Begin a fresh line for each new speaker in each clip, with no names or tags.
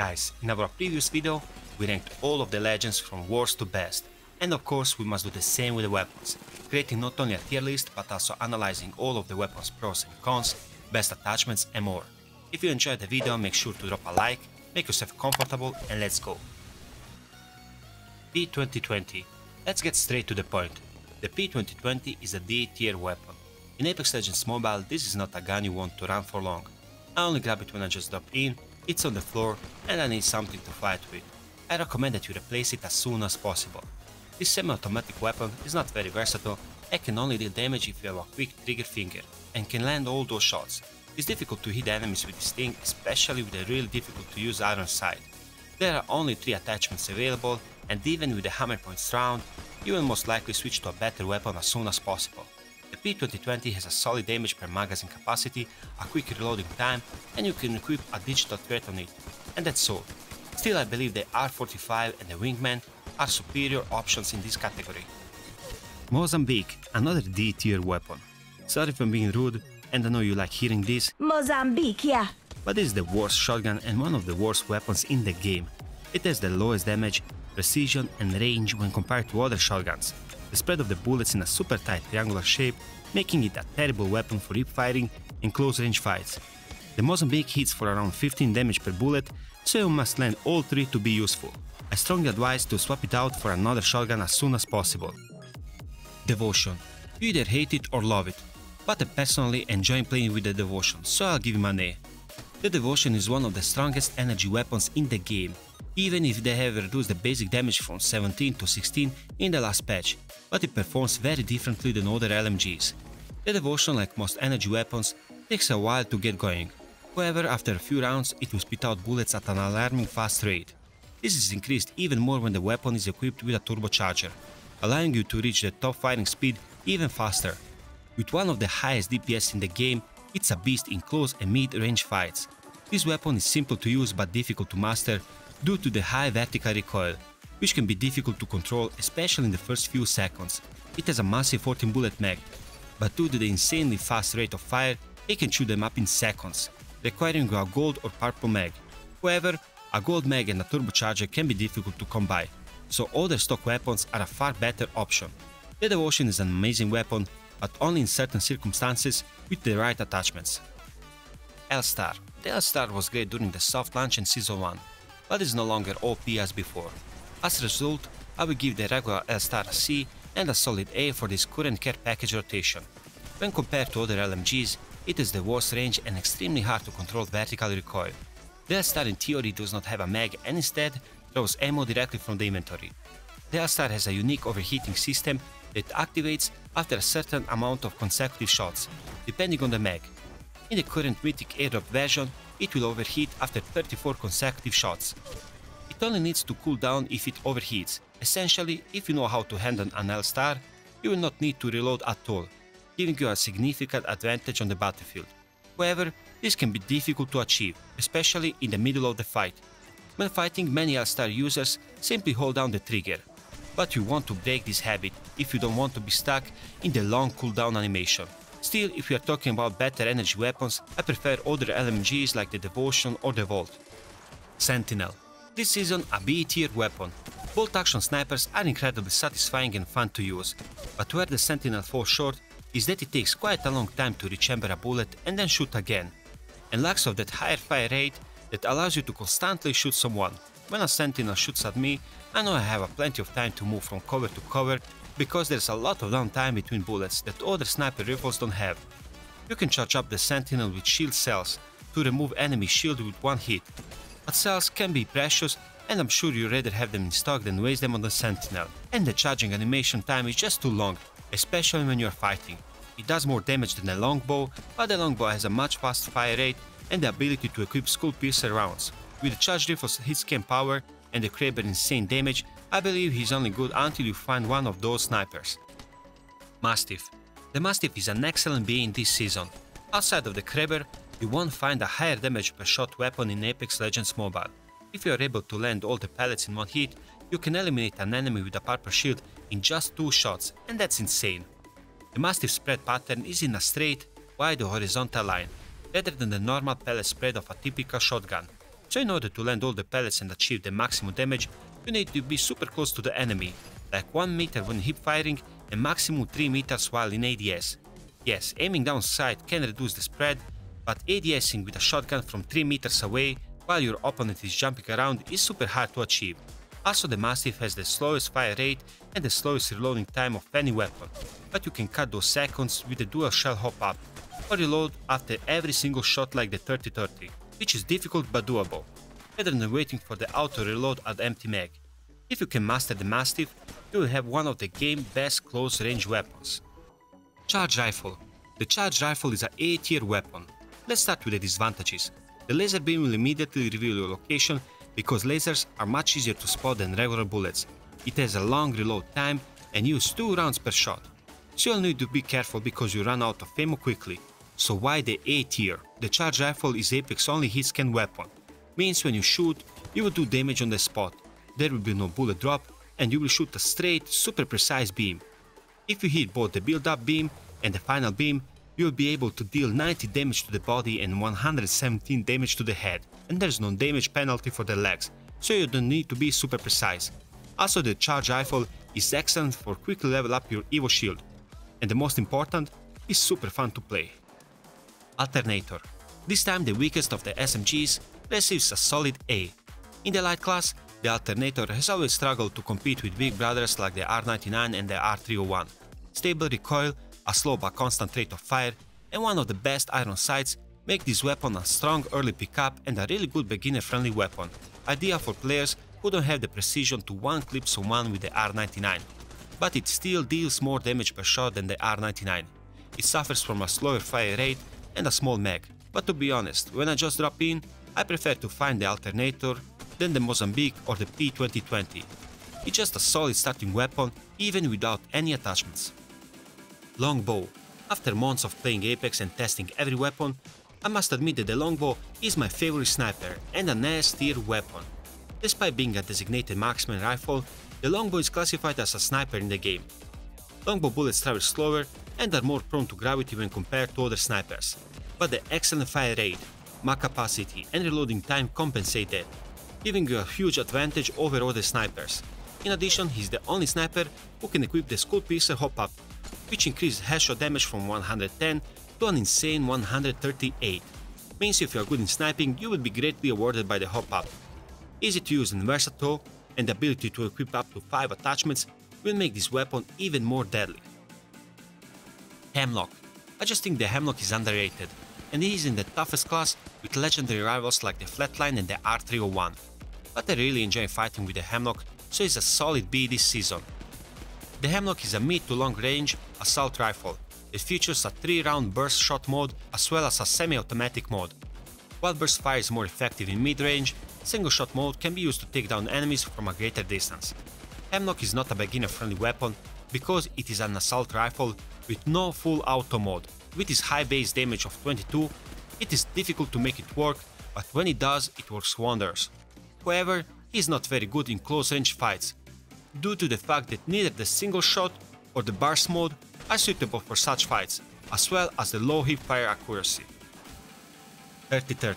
Guys, in our previous video, we ranked all of the legends from worst to best. And of course, we must do the same with the weapons, creating not only a tier list, but also analyzing all of the weapons pros and cons, best attachments and more. If you enjoyed the video, make sure to drop a like, make yourself comfortable and let's go. P2020. Let's get straight to the point. The P2020 is a D tier weapon. In Apex Legends Mobile, this is not a gun you want to run for long. I only grab it when I just drop in, it's on the floor and I need something to fight with. I recommend that you replace it as soon as possible. This semi-automatic weapon is not very versatile and can only deal damage if you have a quick trigger finger and can land all those shots. It's difficult to hit enemies with this thing, especially with a really difficult to use iron sight. There are only 3 attachments available and even with the hammer points round, you will most likely switch to a better weapon as soon as possible. The P2020 has a solid damage per magazine capacity, a quick reloading time, and you can equip a digital threat on it. And that's all. Still I believe the RE45 and the Wingman are superior options in this category. Mozambique, another D tier weapon. Sorry if I'm being rude, and I know you like hearing this,
Mozambique, yeah.
but this is the worst shotgun and one of the worst weapons in the game. It has the lowest damage, precision and range when compared to other shotguns. The spread of the bullets in a super tight triangular shape, making it a terrible weapon for hip fighting and close range fights. The Mozambique hits for around 15 damage per bullet, so you must land all three to be useful. I strongly advise to swap it out for another shotgun as soon as possible. Devotion. You either hate it or love it, but I personally enjoy playing with the Devotion, so I'll give him an A. The Devotion is one of the strongest energy weapons in the game, even if they have reduced the basic damage from 17 to 16 in the last patch, but it performs very differently than other LMGs. The Devotion, like most energy weapons, takes a while to get going. However, after a few rounds, it will spit out bullets at an alarming fast rate. This is increased even more when the weapon is equipped with a turbocharger, allowing you to reach the top firing speed even faster. With one of the highest DPS in the game, it's a beast in close and mid-range fights. This weapon is simple to use but difficult to master due to the high vertical recoil, which can be difficult to control especially in the first few seconds. It has a massive 14 bullet mag, but due to the insanely fast rate of fire, it can shoot them up in seconds, requiring a gold or purple mag. However, a gold mag and a turbocharger can be difficult to come by, so other stock weapons are a far better option. The Devotion is an amazing weapon, but only in certain circumstances with the right attachments. L-Star. The L-Star was great during the soft launch in Season 1, but is no longer OP as before. As a result, I will give the regular L-Star a C and a solid A for this current care package rotation. When compared to other LMGs, it has the worst range and extremely hard to control vertical recoil. The L-Star in theory does not have a mag and instead throws ammo directly from the inventory. The L-Star has a unique overheating system that activates after a certain amount of consecutive shots, depending on the mag. In the current Mythic airdrop version, it will overheat after 34 consecutive shots. It only needs to cool down if it overheats. Essentially, if you know how to handle an L-Star, you will not need to reload at all, giving you a significant advantage on the battlefield. However, this can be difficult to achieve, especially in the middle of the fight. When fighting, many L-Star users simply hold down the trigger, but you want to break this habit if you don't want to be stuck in the long cooldown animation. Still, if we are talking about better energy weapons, I prefer other LMGs like the Devotion or the Volt. Sentinel. This season a B tier weapon. Bolt action snipers are incredibly satisfying and fun to use, but where the Sentinel falls short is that it takes quite a long time to rechamber a bullet and then shoot again, and lacks of that higher fire rate that allows you to constantly shoot someone. When a Sentinel shoots at me, I know I have plenty of time to move from cover to cover because there's a lot of downtime between bullets that other sniper rifles don't have. You can charge up the Sentinel with shield cells to remove enemy shield with one hit, but cells can be precious and I'm sure you'd rather have them in stock than waste them on the Sentinel. And the charging animation time is just too long, especially when you're fighting. It does more damage than the longbow, but the longbow has a much faster fire rate and the ability to equip skull piercer rounds. With the charge rifle's hitscan power and the Kraber insane damage, I believe he's only good until you find one of those snipers. Mastiff. The Mastiff is an excellent B in this season. Outside of the Kraber, you won't find a higher damage per shot weapon in Apex Legends Mobile. If you are able to land all the pellets in one hit, you can eliminate an enemy with a purple shield in just two shots, and that's insane. The Mastiff spread pattern is in a straight, wide horizontal line, rather than the normal pellet spread of a typical shotgun. So in order to land all the pellets and achieve the maximum damage, you need to be super close to the enemy, like 1 meter when hip firing and maximum 3 meters while in ADS. Yes, aiming down sight can reduce the spread, but ADSing with a shotgun from 3 meters away while your opponent is jumping around is super hard to achieve. Also the Mastiff has the slowest fire rate and the slowest reloading time of any weapon, but you can cut those seconds with the dual shell hop up, or reload after every single shot like the 30-30, which is difficult but doable, better than waiting for the auto reload at empty mag. If you can master the Mastiff, you will have one of the game's best close range weapons. Charge Rifle The Charge Rifle is a A tier weapon. Let's start with the disadvantages. The laser beam will immediately reveal your location because lasers are much easier to spot than regular bullets. It has a long reload time and use 2 rounds per shot. So you'll need to be careful because you run out of ammo quickly. So why the A tier? The charge rifle is Apex only hit scan weapon. Means when you shoot, you will do damage on the spot. There will be no bullet drop and you will shoot a straight, super precise beam. If you hit both the build-up beam and the final beam, you will be able to deal 90 damage to the body and 117 damage to the head, and there's no damage penalty for the legs, so you don't need to be super precise. Also the charge rifle is excellent for quickly level up your Evo shield, and the most important, is super fun to play. Alternator. This time the weakest of the SMGs receives a solid A. In the light class, the Alternator has always struggled to compete with big brothers like the R99 and the R301. Stable recoil a slow but constant rate of fire, and one of the best iron sights make this weapon a strong early pickup and a really good beginner-friendly weapon, ideal for players who don't have the precision to one-clip someone with the R99. But it still deals more damage per shot than the R99. It suffers from a slower fire rate and a small mag, but to be honest, when I just drop in, I prefer to find the Alternator than the Mozambique or the P2020. It's just a solid starting weapon even without any attachments. Longbow. After months of playing Apex and testing every weapon, I must admit that the longbow is my favorite sniper and an S tier weapon. Despite being a designated marksman rifle, the longbow is classified as a sniper in the game. Longbow bullets travel slower and are more prone to gravity when compared to other snipers, but the excellent fire rate, mag capacity and reloading time compensate that, giving you a huge advantage over other snipers. In addition, he's the only sniper who can equip the Skull Piercer hop-up which increases headshot damage from 110 to an insane 138. Means if you are good in sniping, you will be greatly awarded by the hop-up. Easy to use and versatile, and the ability to equip up to 5 attachments will make this weapon even more deadly. Hemlok. I just think the Hemlok is underrated, and he is in the toughest class with legendary rivals like the Flatline and the R301. But I really enjoy fighting with the Hemlok, so it's a solid B this season. The Hemlok is a mid to long range assault rifle. It features a 3-round burst shot mode as well as a semi-automatic mode. While burst fire is more effective in mid-range, single shot mode can be used to take down enemies from a greater distance. Hemlok is not a beginner-friendly weapon because it is an assault rifle with no full auto mode. With its high base damage of 22, it is difficult to make it work, but when it does, it works wonders. However, he is not very good in close range fights, due to the fact that neither the single shot or the burst mode are suitable for such fights, as well as the low hip fire accuracy. 30-30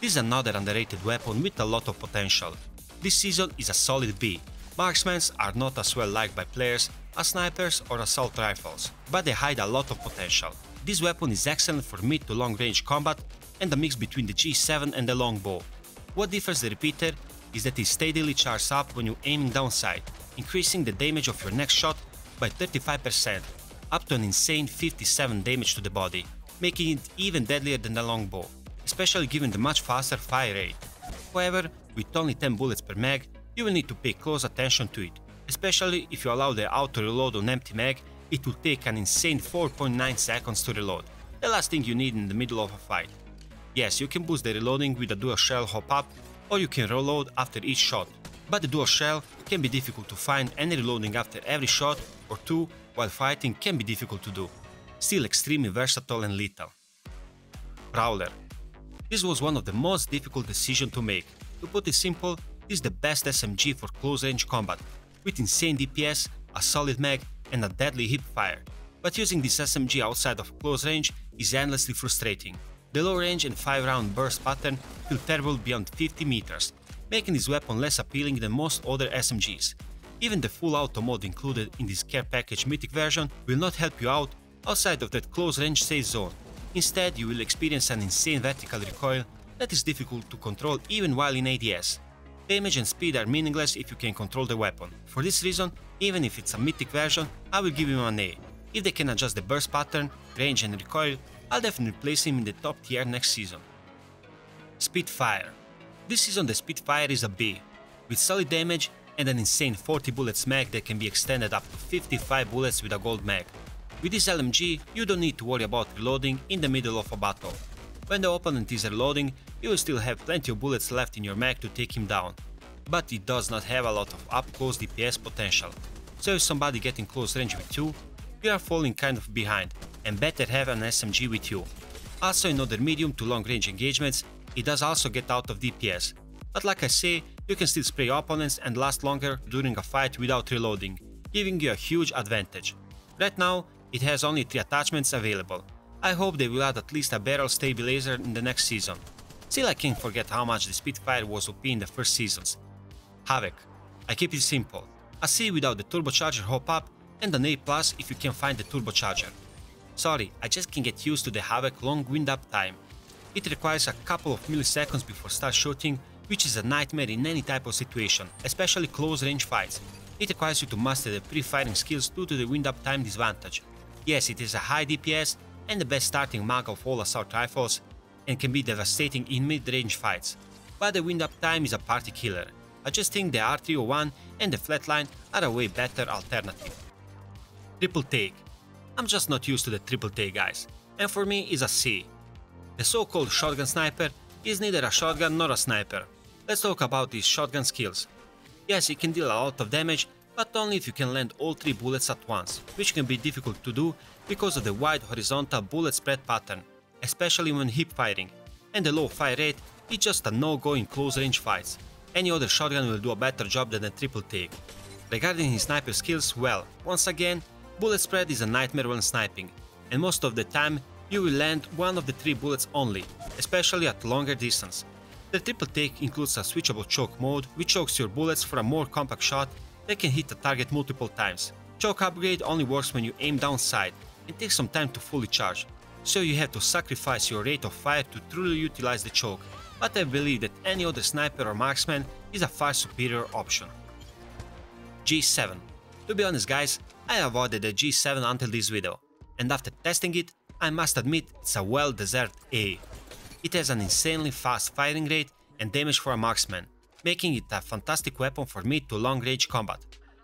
This is another underrated weapon with a lot of potential. This season is a solid B. Marksmen are not as well liked by players as snipers or assault rifles, but they hide a lot of potential. This weapon is excellent for mid to long range combat and a mix between the G7 and the longbow. What differs the repeater is that it steadily charges up when you aiming down sight, increasing the damage of your next shot by 35%, up to an insane 57 damage to the body, making it even deadlier than the longbow, especially given the much faster fire rate. However, with only 10 bullets per mag, you will need to pay close attention to it, especially if you allow the auto reload on empty mag, it will take an insane 4.9 seconds to reload, the last thing you need in the middle of a fight. Yes, you can boost the reloading with a dual shell hop up or you can reload after each shot, but the dual shell can be difficult to find and reloading after every shot or two while fighting can be difficult to do, still extremely versatile and lethal. Prowler. This was one of the most difficult decisions to make. To put it simple, is the best SMG for close range combat, with insane DPS, a solid mag and a deadly hip fire. But using this SMG outside of close range is endlessly frustrating. The low range and 5 round burst pattern feel terrible beyond 50 meters, making this weapon less appealing than most other SMGs. Even the full auto mode included in this care package mythic version will not help you out outside of that close range safe zone. Instead, you will experience an insane vertical recoil that is difficult to control even while in ADS. Damage and speed are meaningless if you can control the weapon. For this reason, even if it's a mythic version, I will give him an A. If they can adjust the burst pattern, range and recoil, I'll definitely place him in the top tier next season. Spitfire. This season the Spitfire is a B, with solid damage and an insane 40 bullets mag that can be extended up to 55 bullets with a gold mag. With this LMG, you don't need to worry about reloading in the middle of a battle. When the opponent is reloading, you will still have plenty of bullets left in your mag to take him down. But it does not have a lot of up-close DPS potential, so if somebody getting close range with you, you are falling kind of behind, and better have an SMG with you. Also in other medium to long range engagements, it does also get out of DPS, but like I say, you can still spray opponents and last longer during a fight without reloading, giving you a huge advantage. Right now, it has only 3 attachments available. I hope they will add at least a barrel stabilizer in the next season. Still I can't forget how much the Spitfire was OP in the first seasons. Havoc. I keep it simple. A C without the turbocharger hop up and an A plus if you can find the turbocharger. Sorry, I just can't get used to the Havoc long wind up time. It requires a couple of milliseconds before start shooting, which is a nightmare in any type of situation, especially close range fights. It requires you to master the pre-firing skills due to the wind up time disadvantage. Yes, it is a high DPS and the best starting mag of all assault rifles, and can be devastating in mid-range fights, but the wind up time is a party killer. I just think the R301 and the flatline are a way better alternative. Triple take. I'm just not used to the triple take guys, and for me is a C. The so-called shotgun sniper is neither a shotgun nor a sniper. Let's talk about his shotgun skills. Yes, it can deal a lot of damage, but only if you can land all three bullets at once, which can be difficult to do because of the wide horizontal bullet spread pattern, especially when hip firing, and the low fire rate is just a no-go in close range fights. Any other shotgun will do a better job than a triple take. Regarding his sniper skills, well, once again, bullet spread is a nightmare when sniping, and most of the time you will land one of the three bullets only, especially at longer distance. The triple take includes a switchable choke mode which chokes your bullets for a more compact shot that can hit the target multiple times. Choke upgrade only works when you aim down sight and takes some time to fully charge, so you have to sacrifice your rate of fire to truly utilize the choke, but I believe that any other sniper or marksman is a far superior option. G7 To be honest guys, I avoided the G7 until this video, and after testing it, I must admit it's a well-deserved A. It has an insanely fast firing rate and damage for a marksman, making it a fantastic weapon for mid to long range combat,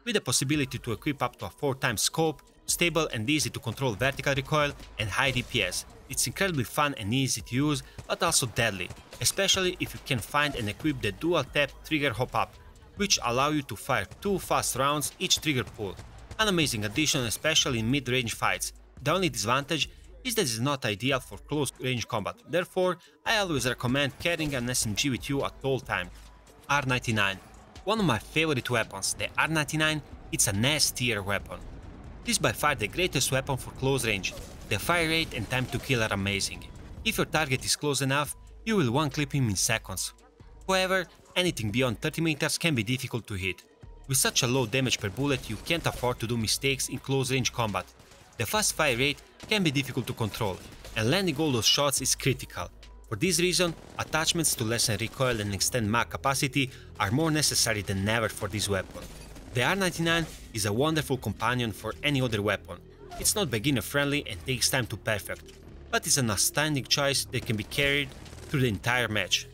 with the possibility to equip up to a 4 times scope, stable and easy to control vertical recoil and high DPS. It's incredibly fun and easy to use, but also deadly, especially if you can find and equip the dual tap trigger hop up, which allow you to fire 2 fast rounds each trigger pull. An amazing addition especially in mid-range fights. The only disadvantage is that it is not ideal for close range combat, therefore I always recommend carrying an SMG with you at all times. R99 One of my favorite weapons, the R99, it's an S tier weapon. This is by far the greatest weapon for close range. The fire rate and time to kill are amazing. If your target is close enough, you will one-clip him in seconds. However, anything beyond 30 meters can be difficult to hit. With such a low damage per bullet, you can't afford to do mistakes in close range combat, the fast fire rate can be difficult to control, and landing all those shots is critical. For this reason, attachments to lessen recoil and extend mag capacity are more necessary than ever for this weapon. The R99 is a wonderful companion for any other weapon. It's not beginner friendly and takes time to perfect, but it's an outstanding choice that can be carried through the entire match.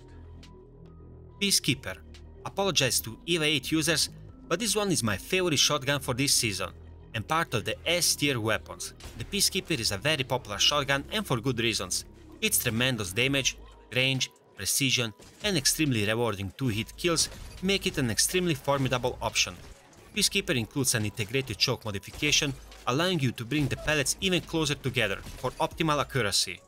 Peacekeeper. Apologize to EVA 8 users, but this one is my favorite shotgun for this season and part of the S-tier weapons. The Peacekeeper is a very popular shotgun and for good reasons. Its tremendous damage, range, precision and extremely rewarding 2-hit kills make it an extremely formidable option. Peacekeeper includes an integrated choke modification allowing you to bring the pellets even closer together for optimal accuracy.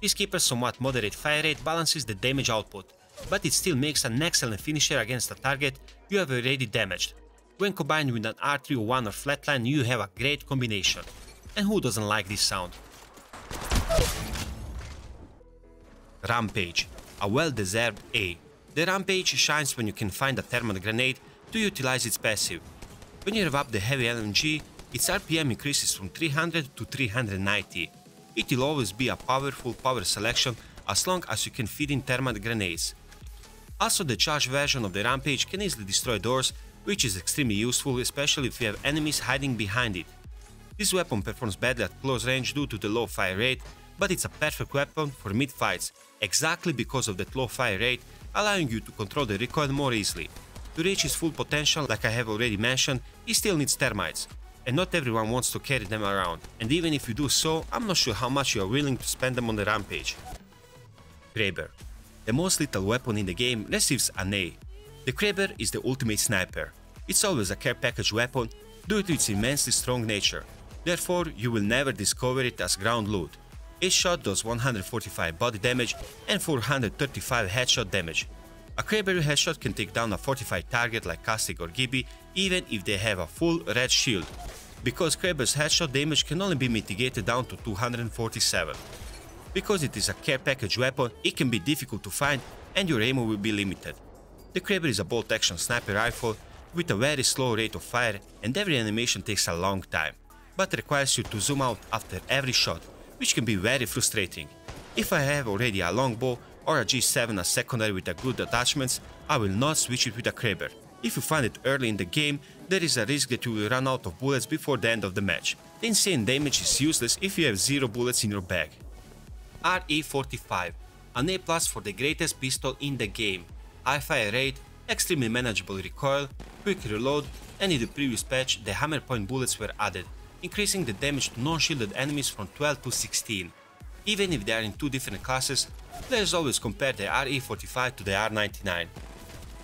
Peacekeeper's somewhat moderate fire rate balances the damage output, but it still makes an excellent finisher against a target you have already damaged, when combined with an R301 or flatline, you have a great combination. And who doesn't like this sound? Rampage, a well-deserved A. The Rampage shines when you can find a thermite grenade to utilize its passive. When you rev up the heavy LMG, its RPM increases from 300 to 390. It will always be a powerful power selection as long as you can feed in thermite grenades. Also the charged version of the Rampage can easily destroy doors, which is extremely useful especially if you have enemies hiding behind it. This weapon performs badly at close range due to the low fire rate, but it's a perfect weapon for mid-fights, exactly because of that low fire rate, allowing you to control the recoil more easily. To reach its full potential, like I have already mentioned, it still needs thermites, and not everyone wants to carry them around, and even if you do so, I'm not sure how much you are willing to spend them on the rampage. Kraber. The most lethal weapon in the game receives an A. The Kraber is the ultimate sniper. It's always a care package weapon due to its immensely strong nature. Therefore, you will never discover it as ground loot. Each shot does 145 body damage and 435 headshot damage. A Kraber headshot can take down a fortified target like Caustic or Gibby even if they have a full red shield, because Kraber's headshot damage can only be mitigated down to 247. Because it is a care package weapon, it can be difficult to find and your ammo will be limited. The Kraber is a bolt-action sniper rifle with a very slow rate of fire and every animation takes a long time, but requires you to zoom out after every shot, which can be very frustrating. If I have already a longbow or a G7 as secondary with a good attachments, I will not switch it with a Kraber. If you find it early in the game, there is a risk that you will run out of bullets before the end of the match. The insane damage is useless if you have zero bullets in your bag. RE45, an A plus for the greatest pistol in the game. High fire rate, extremely manageable recoil, quick reload, and in the previous patch the hammer point bullets were added, increasing the damage to non-shielded enemies from 12 to 16. Even if they are in two different classes, players always compare the RE45 to the R99.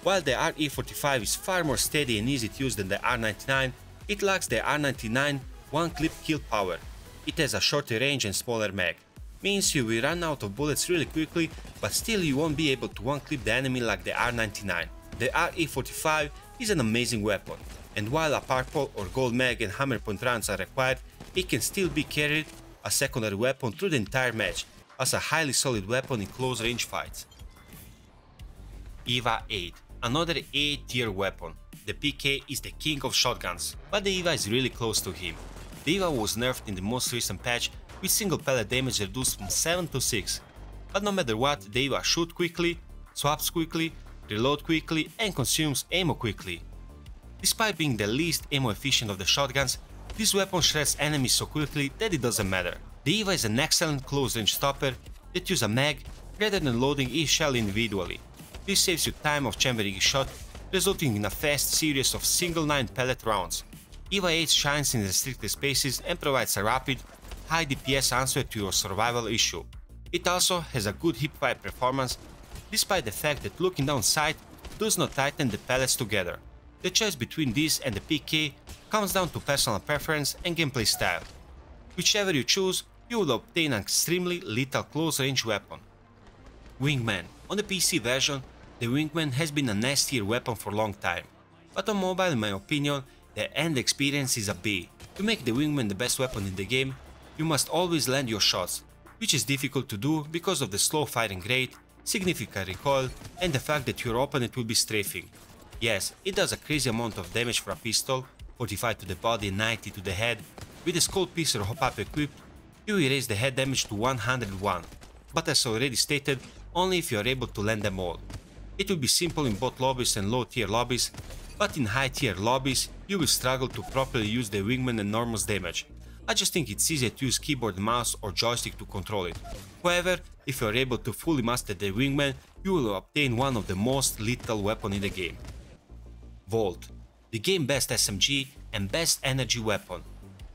While the RE45 is far more steady and easy to use than the R99, it lacks the R99 one-clip kill power. It has a shorter range and smaller mag means you will run out of bullets really quickly, but still you won't be able to one-clip the enemy like the R99. The RE45 is an amazing weapon, and while a purple or gold mag and hammer point rounds are required, it can still be carried a secondary weapon through the entire match, as a highly solid weapon in close range fights. EVA 8 Another A tier weapon. The PK is the king of shotguns, but the EVA is really close to him. The EVA was nerfed in the most recent patch with single pellet damage reduced from 7 to 6. But no matter what, the EVA shoots quickly, swaps quickly, reload quickly and consumes ammo quickly. Despite being the least ammo efficient of the shotguns, this weapon shreds enemies so quickly that it doesn't matter. The EVA is an excellent close range stopper that uses a mag rather than loading each shell individually. This saves you time of chambering each shot, resulting in a fast series of single 9 pellet rounds. EVA 8 shines in restricted spaces and provides a rapid, high DPS answer to your survival issue. It also has a good hipfire performance, despite the fact that looking down sight does not tighten the pellets together. The choice between this and the PK comes down to personal preference and gameplay style. Whichever you choose, you will obtain an extremely lethal close-range weapon. Wingman. On the PC version, the Wingman has been a nastier weapon for a long time, but on mobile in my opinion, the end experience is a B. To make the Wingman the best weapon in the game, you must always land your shots, which is difficult to do because of the slow firing rate, significant recoil and the fact that your opponent will be strafing. Yes, it does a crazy amount of damage for a pistol, 45 to the body 90 to the head, with the skull piercer hop-up equipped, you raise the head damage to 101, but as already stated, only if you are able to land them all. It will be simple in bot lobbies and low tier lobbies, but in high tier lobbies, you will struggle to properly use the wingman enormous damage, I just think it's easier to use keyboard, mouse or joystick to control it. However, if you are able to fully master the wingman, you will obtain one of the most lethal weapon in the game. Volt, the game best SMG and best energy weapon,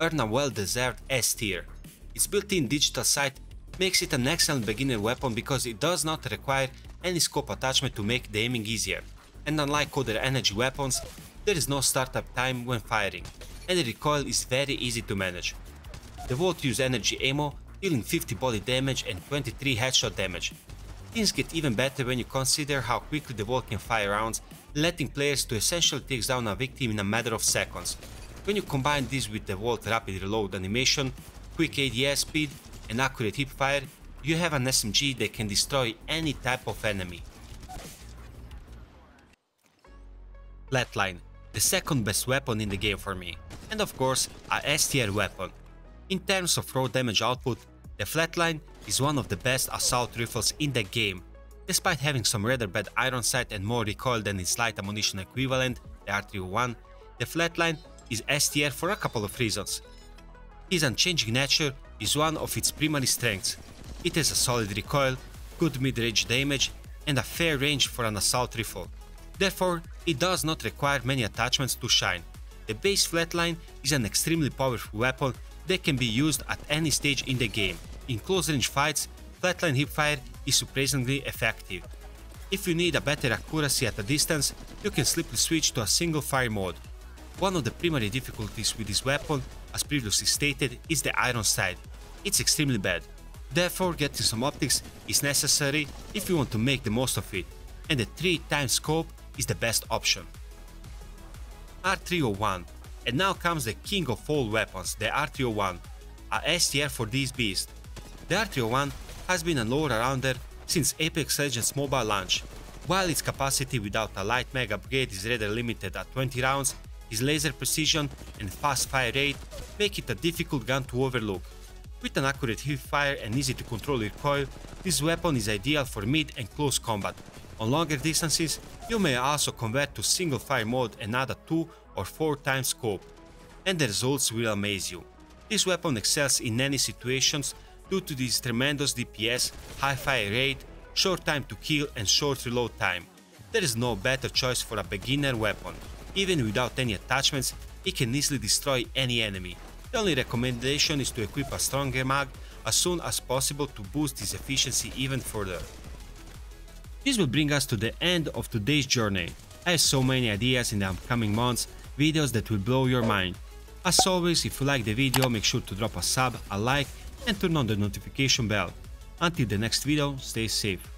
earn a well-deserved S tier. Its built-in digital sight makes it an excellent beginner weapon because it does not require any scope attachment to make the aiming easier, and unlike other energy weapons, there is no startup time when firing, and the recoil is very easy to manage. The Volt use energy ammo, dealing 50 body damage and 23 headshot damage. Things get even better when you consider how quickly the Volt can fire rounds, letting players to essentially take down a victim in a matter of seconds. When you combine this with the Volt rapid reload animation, quick ADS speed and accurate hip fire, you have an SMG that can destroy any type of enemy. Flatline, the second best weapon in the game for me, and of course a S tier weapon. In terms of raw damage output, the Flatline is one of the best assault rifles in the game. Despite having some rather bad iron sight and more recoil than its light ammunition equivalent, the R301, the Flatline is S tier for a couple of reasons. Its unchanging nature is one of its primary strengths. It has a solid recoil, good mid-range damage and a fair range for an assault rifle. Therefore, it does not require many attachments to shine. The base flatline is an extremely powerful weapon that can be used at any stage in the game. In close range fights, flatline hipfire is surprisingly effective. If you need a better accuracy at a distance, you can simply switch to a single fire mode. One of the primary difficulties with this weapon, as previously stated, is the iron sight. It's extremely bad. Therefore, getting some optics is necessary if you want to make the most of it, and the 3 times scope is the best option. R301 and now comes the king of all weapons, the R301, a S tier for this beast. The R301 has been a lower rounder since Apex Legends mobile launch. While its capacity without a light mag upgrade is rather limited at 20 rounds, its laser precision and fast fire rate make it a difficult gun to overlook. With an accurate hip fire and easy to control recoil, this weapon is ideal for mid and close combat. On longer distances, you may also convert to single fire mode and add a 2 or 4 times scope, and the results will amaze you. This weapon excels in any situations due to its tremendous DPS, high fire rate, short time to kill and short reload time. There is no better choice for a beginner weapon. Even without any attachments, it can easily destroy any enemy. The only recommendation is to equip a stronger mag as soon as possible to boost its efficiency even further. This will bring us to the end of today's journey. I have so many ideas in the upcoming months, videos that will blow your mind. As always, if you like the video, make sure to drop a sub, a like and turn on the notification bell. Until the next video, stay safe.